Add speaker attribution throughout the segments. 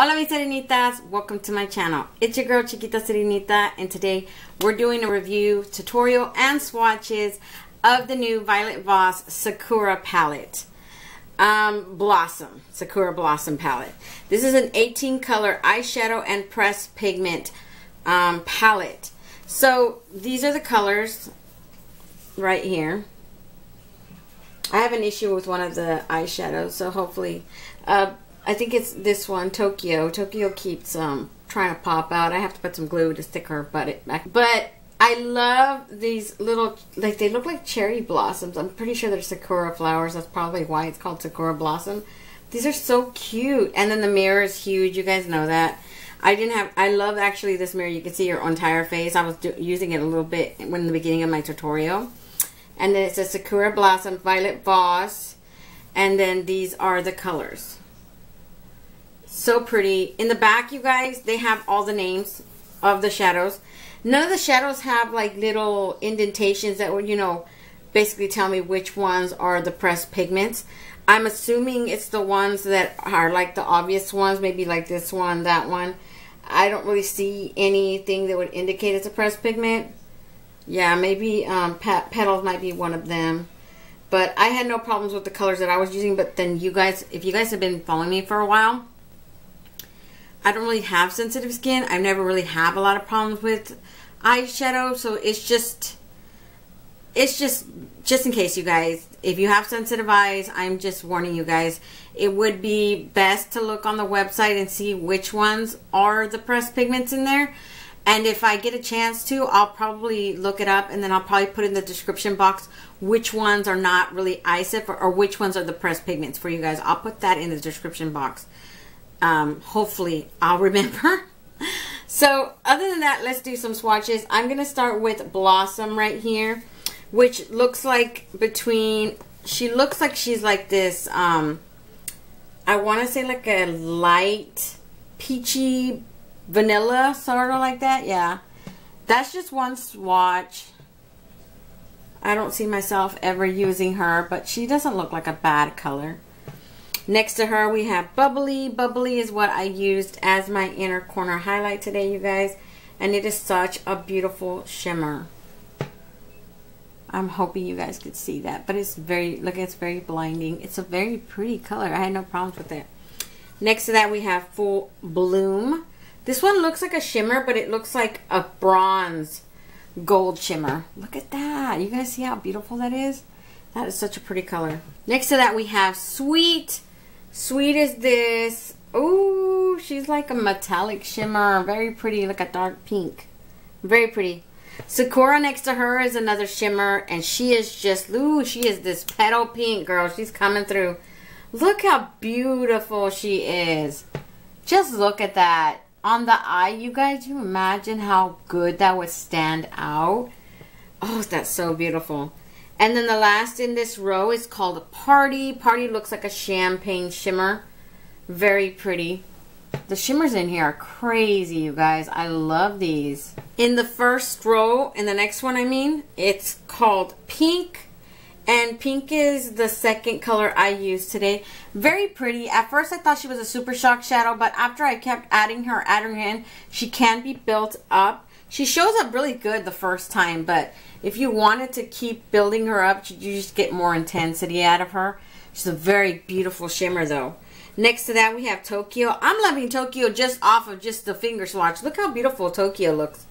Speaker 1: Hola mis sirenitas, welcome to my channel. It's your girl Chiquita Sirenita and today we're doing a review, tutorial, and swatches of the new Violet Voss Sakura palette. Um, Blossom, Sakura Blossom palette. This is an 18 color eyeshadow and pressed pigment um, palette. So these are the colors right here. I have an issue with one of the eyeshadows, so hopefully uh, I think it's this one, Tokyo. Tokyo keeps um, trying to pop out. I have to put some glue to stick her butt back. But I love these little, like they look like cherry blossoms. I'm pretty sure they're sakura flowers. That's probably why it's called sakura blossom. These are so cute. And then the mirror is huge. You guys know that. I didn't have, I love actually this mirror. You can see your entire face. I was do, using it a little bit when the beginning of my tutorial. And then it says Sakura Blossom Violet Voss. And then these are the colors. So pretty. In the back, you guys, they have all the names of the shadows. None of the shadows have like little indentations that would, you know, basically tell me which ones are the pressed pigments. I'm assuming it's the ones that are like the obvious ones, maybe like this one, that one. I don't really see anything that would indicate it's a pressed pigment. Yeah, maybe um, petals might be one of them. But I had no problems with the colors that I was using. But then you guys, if you guys have been following me for a while, I don't really have sensitive skin. I never really have a lot of problems with eyeshadow. So it's just, it's just, just in case you guys, if you have sensitive eyes, I'm just warning you guys. It would be best to look on the website and see which ones are the pressed pigments in there. And if I get a chance to, I'll probably look it up and then I'll probably put in the description box which ones are not really eye safe or, or which ones are the pressed pigments for you guys. I'll put that in the description box um, hopefully I'll remember. so other than that, let's do some swatches. I'm going to start with Blossom right here, which looks like between, she looks like she's like this, um, I want to say like a light peachy vanilla, sort of like that. Yeah. That's just one swatch. I don't see myself ever using her, but she doesn't look like a bad color. Next to her, we have Bubbly. Bubbly is what I used as my inner corner highlight today, you guys. And it is such a beautiful shimmer. I'm hoping you guys could see that. But it's very, look, it's very blinding. It's a very pretty color. I had no problems with it. Next to that, we have Full Bloom. This one looks like a shimmer, but it looks like a bronze gold shimmer. Look at that. You guys see how beautiful that is? That is such a pretty color. Next to that, we have Sweet. Sweet is this. Oh, she's like a metallic shimmer. Very pretty, like a dark pink. Very pretty. Sakura next to her is another shimmer, and she is just, ooh, she is this petal pink, girl. She's coming through. Look how beautiful she is. Just look at that. On the eye, you guys, you imagine how good that would stand out? Oh, that's so beautiful. And then the last in this row is called a Party. Party looks like a champagne shimmer. Very pretty. The shimmers in here are crazy, you guys. I love these. In the first row, in the next one I mean, it's called Pink. And pink is the second color I used today. Very pretty. At first I thought she was a super shock shadow, but after I kept adding her, adding her in, she can be built up. She shows up really good the first time, but if you wanted to keep building her up, you just get more intensity out of her. She's a very beautiful shimmer though. Next to that, we have Tokyo. I'm loving Tokyo just off of just the finger swatch. Look how beautiful Tokyo looks.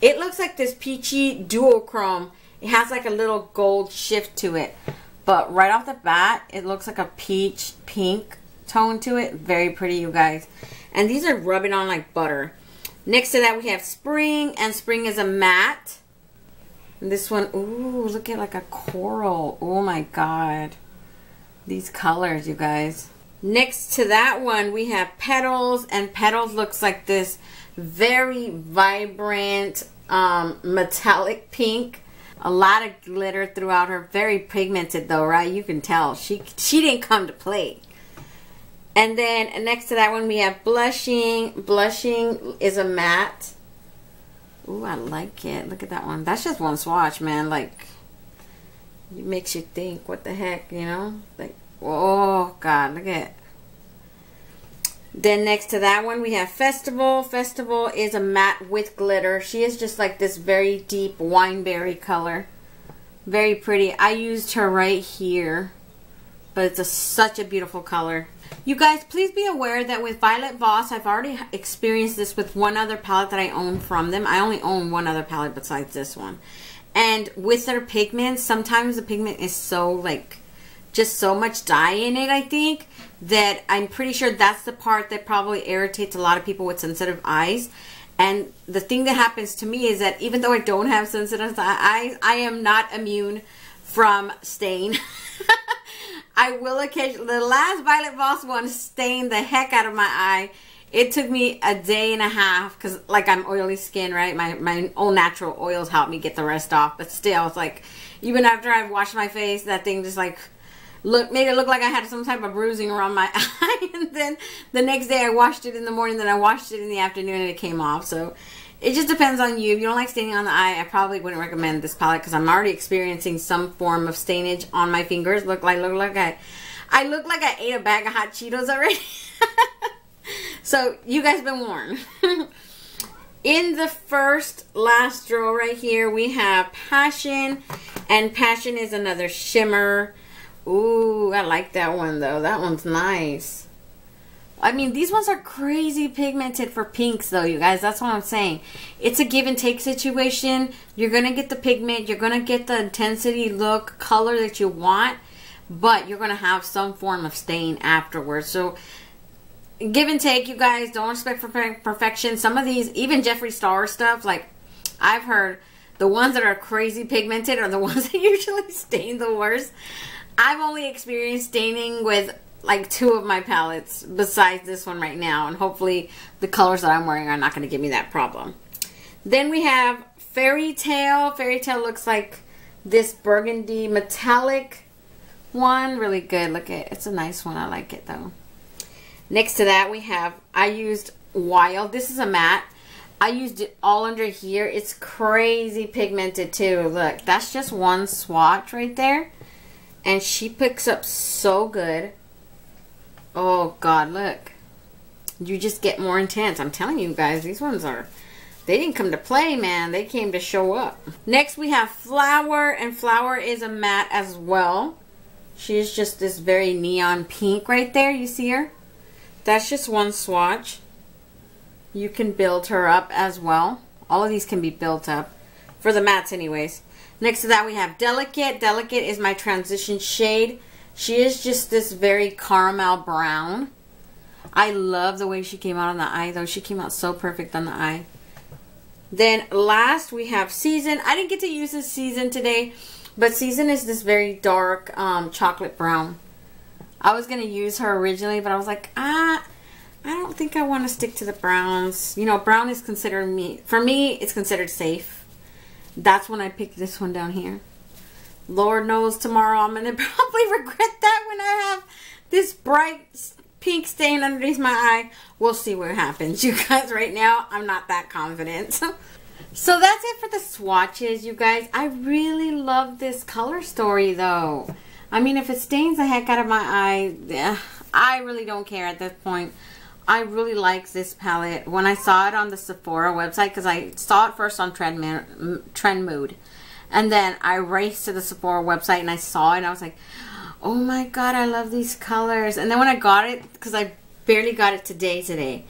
Speaker 1: It looks like this peachy duochrome. It has like a little gold shift to it. But right off the bat, it looks like a peach pink tone to it. Very pretty, you guys. And these are rubbing on like butter. Next to that, we have Spring. And Spring is a matte. And this one, ooh, look at like a coral. Oh my God. These colors, you guys. Next to that one, we have Petals. And Petals looks like this very vibrant um, metallic pink. A lot of glitter throughout her. Very pigmented though, right? You can tell. She, she didn't come to play. And then next to that one, we have Blushing. Blushing is a matte. Ooh, I like it. Look at that one. That's just one swatch, man. Like, it makes you think, what the heck, you know? Like, oh, God, look at it. Then next to that one, we have Festival. Festival is a matte with glitter. She is just like this very deep wineberry color. Very pretty. I used her right here. But it's a, such a beautiful color. You guys, please be aware that with Violet Voss, I've already experienced this with one other palette that I own from them. I only own one other palette besides this one. And with their pigments, sometimes the pigment is so like, just so much dye in it, I think, that I'm pretty sure that's the part that probably irritates a lot of people with sensitive eyes. And the thing that happens to me is that even though I don't have sensitive eyes, I am not immune from stain. I will occasionally, the last Violet Voss one stained the heck out of my eye. It took me a day and a half because like I'm oily skin, right? My, my own natural oils help me get the rest off. But still, it's like, even after I've washed my face, that thing just like look made it look like I had some type of bruising around my eye. and then the next day I washed it in the morning, then I washed it in the afternoon and it came off. So it just depends on you. If you don't like staining on the eye, I probably wouldn't recommend this palette because I'm already experiencing some form of stainage on my fingers. Look like look like I I look like I ate a bag of hot Cheetos already. so you guys been warned. In the first last drawer right here, we have Passion. And Passion is another shimmer. Ooh, I like that one though. That one's nice. I mean, these ones are crazy pigmented for pinks though, you guys. That's what I'm saying. It's a give and take situation. You're going to get the pigment. You're going to get the intensity, look, color that you want. But you're going to have some form of stain afterwards. So, give and take, you guys. Don't expect perfection. Some of these, even Jeffree Star stuff, like I've heard the ones that are crazy pigmented are the ones that usually stain the worst. I've only experienced staining with like two of my palettes besides this one right now. And hopefully the colors that I'm wearing are not going to give me that problem. Then we have Fairy Tale. Fairy Tale looks like this burgundy metallic one. Really good. Look at it. It's a nice one. I like it though. Next to that we have, I used Wild. This is a matte. I used it all under here. It's crazy pigmented too. Look, that's just one swatch right there. And she picks up so good. Oh, God, look. You just get more intense. I'm telling you guys, these ones are... They didn't come to play, man. They came to show up. Next, we have Flower, and Flower is a matte as well. She is just this very neon pink right there. You see her? That's just one swatch. You can build her up as well. All of these can be built up. For the mattes anyways. Next to that we have Delicate. Delicate is my transition shade. She is just this very caramel brown. I love the way she came out on the eye though. She came out so perfect on the eye. Then last we have Season. I didn't get to use this Season today. But Season is this very dark um, chocolate brown. I was going to use her originally. But I was like, ah, I don't think I want to stick to the browns. You know, brown is considered me. For me, it's considered safe. That's when I picked this one down here. Lord knows tomorrow I'm going to probably regret that when I have this bright pink stain underneath my eye. We'll see what happens. You guys, right now, I'm not that confident. so that's it for the swatches, you guys. I really love this color story, though. I mean, if it stains the heck out of my eye, eh, I really don't care at this point. I really like this palette. When I saw it on the Sephora website, because I saw it first on Trend, Trend Mood. And then I raced to the Sephora website and I saw it and I was like, oh my god, I love these colors. And then when I got it, because I barely got it today, today.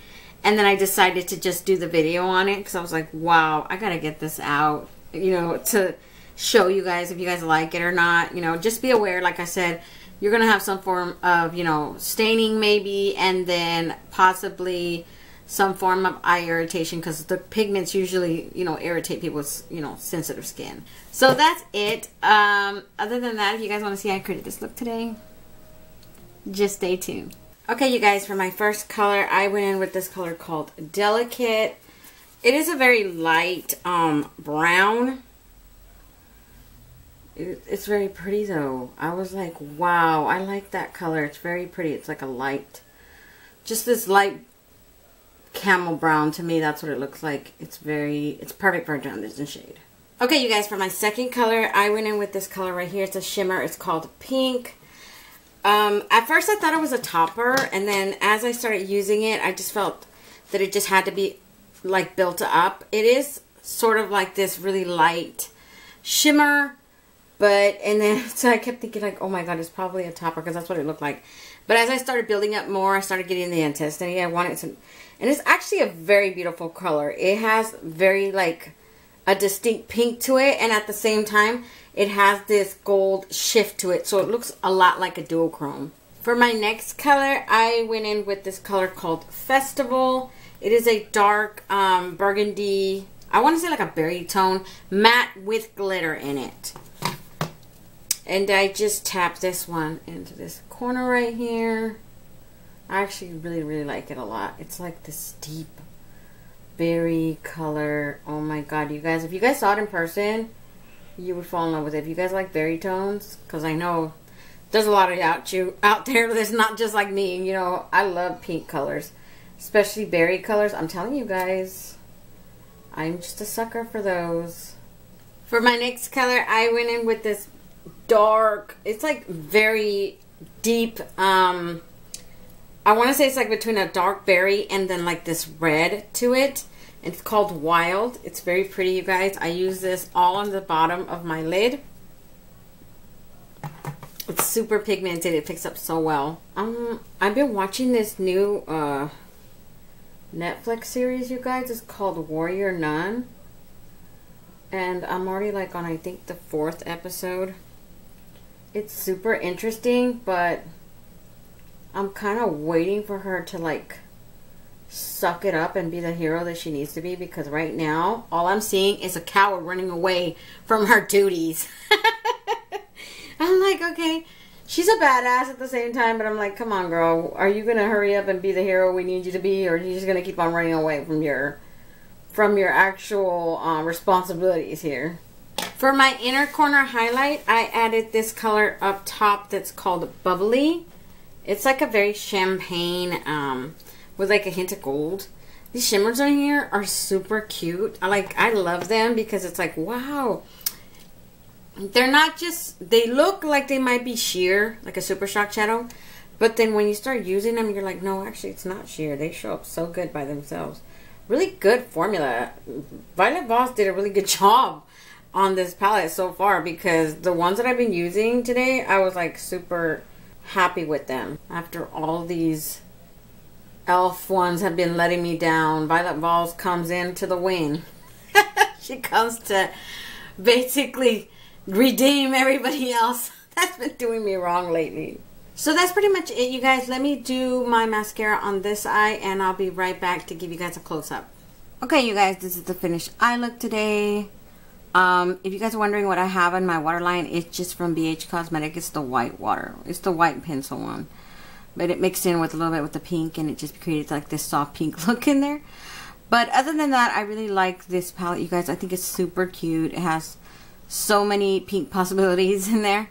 Speaker 1: And then I decided to just do the video on it because I was like, wow, I got to get this out, you know, to show you guys if you guys like it or not. You know, just be aware, like I said, you're going to have some form of, you know, staining maybe and then possibly some form of eye irritation because the pigments usually, you know, irritate people's, you know, sensitive skin. So that's it. Um, other than that, if you guys want to see how I created this look today, just stay tuned. Okay, you guys, for my first color, I went in with this color called Delicate. It is a very light um, brown. It, it's very pretty, though. I was like, wow, I like that color. It's very pretty. It's like a light, just this light camel brown. To me, that's what it looks like. It's very, it's perfect for a transition shade. Okay, you guys, for my second color, I went in with this color right here. It's a shimmer. It's called Pink. Um, at first I thought it was a topper, and then as I started using it, I just felt that it just had to be like built up. It is sort of like this really light shimmer, but, and then, so I kept thinking like, oh my god, it's probably a topper, because that's what it looked like. But as I started building up more, I started getting the intensity I wanted to, and it's actually a very beautiful color. It has very like a distinct pink to it, and at the same time, it has this gold shift to it, so it looks a lot like a duochrome. For my next color, I went in with this color called Festival. It is a dark um, burgundy, I want to say like a berry tone, matte with glitter in it. And I just tap this one into this corner right here. I actually really, really like it a lot. It's like this deep berry color. Oh my god, you guys, if you guys saw it in person, you would fall in love with it. If you guys like berry tones, because I know there's a lot of out you out there that's not just like me. You know, I love pink colors, especially berry colors. I'm telling you guys, I'm just a sucker for those. For my next color, I went in with this dark. It's like very deep. Um, I want to say it's like between a dark berry and then like this red to it. It's called Wild. It's very pretty, you guys. I use this all on the bottom of my lid. It's super pigmented. It picks up so well. Um, I've been watching this new uh, Netflix series, you guys. It's called Warrior Nun. And I'm already like on, I think, the fourth episode. It's super interesting, but I'm kind of waiting for her to like suck it up and be the hero that she needs to be because right now all I'm seeing is a coward running away from her duties. I'm like, okay, she's a badass at the same time, but I'm like, come on, girl, are you gonna hurry up and be the hero we need you to be, or are you just gonna keep on running away from your from your actual uh, responsibilities here? For my inner corner highlight, I added this color up top that's called Bubbly. It's like a very champagne um, with like a hint of gold. These shimmers on here are super cute. I like, I love them because it's like, wow. They're not just, they look like they might be sheer, like a super shock shadow. But then when you start using them, you're like, no, actually it's not sheer. They show up so good by themselves. Really good formula. Violet Voss did a really good job on this palette so far because the ones that I've been using today, I was like super happy with them after all these elf ones have been letting me down. Violet Voss comes into the win. she comes to basically redeem everybody else that's been doing me wrong lately. So that's pretty much it, you guys. Let me do my mascara on this eye, and I'll be right back to give you guys a close-up. Okay, you guys, this is the finished eye look today. Um, if you guys are wondering what I have in my waterline, it's just from BH Cosmetic. It's the white water. It's the white pencil one but it mixed in with a little bit with the pink and it just created like this soft pink look in there. But other than that, I really like this palette, you guys. I think it's super cute. It has so many pink possibilities in there.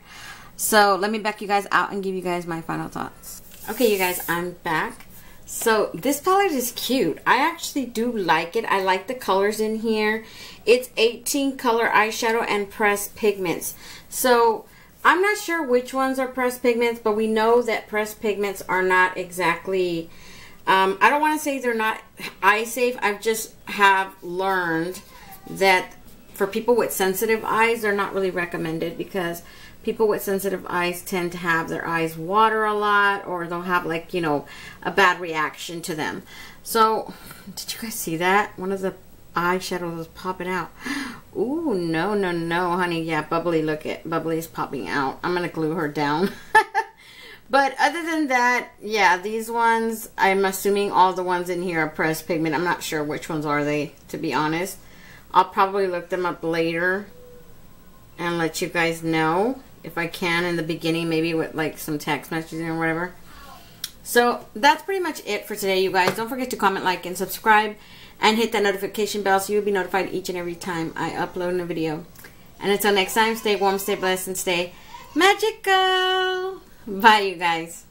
Speaker 1: So let me back you guys out and give you guys my final thoughts. Okay, you guys, I'm back. So this palette is cute. I actually do like it. I like the colors in here. It's 18 color eyeshadow and pressed pigments. So I'm not sure which ones are pressed pigments, but we know that pressed pigments are not exactly, um, I don't want to say they're not eye safe. I've just have learned that for people with sensitive eyes, they're not really recommended because people with sensitive eyes tend to have their eyes water a lot or they'll have like, you know, a bad reaction to them. So, did you guys see that? One of the eyeshadows was popping out. Ooh, no, no, no, honey. Yeah, Bubbly, look at Bubbly's popping out. I'm going to glue her down. but other than that, yeah, these ones, I'm assuming all the ones in here are pressed pigment. I'm not sure which ones are they, to be honest. I'll probably look them up later and let you guys know if I can in the beginning, maybe with like some text messaging or whatever. So that's pretty much it for today, you guys. Don't forget to comment, like, and subscribe and hit that notification bell so you'll be notified each and every time I upload a video. And until next time, stay warm, stay blessed, and stay magical. Bye, you guys.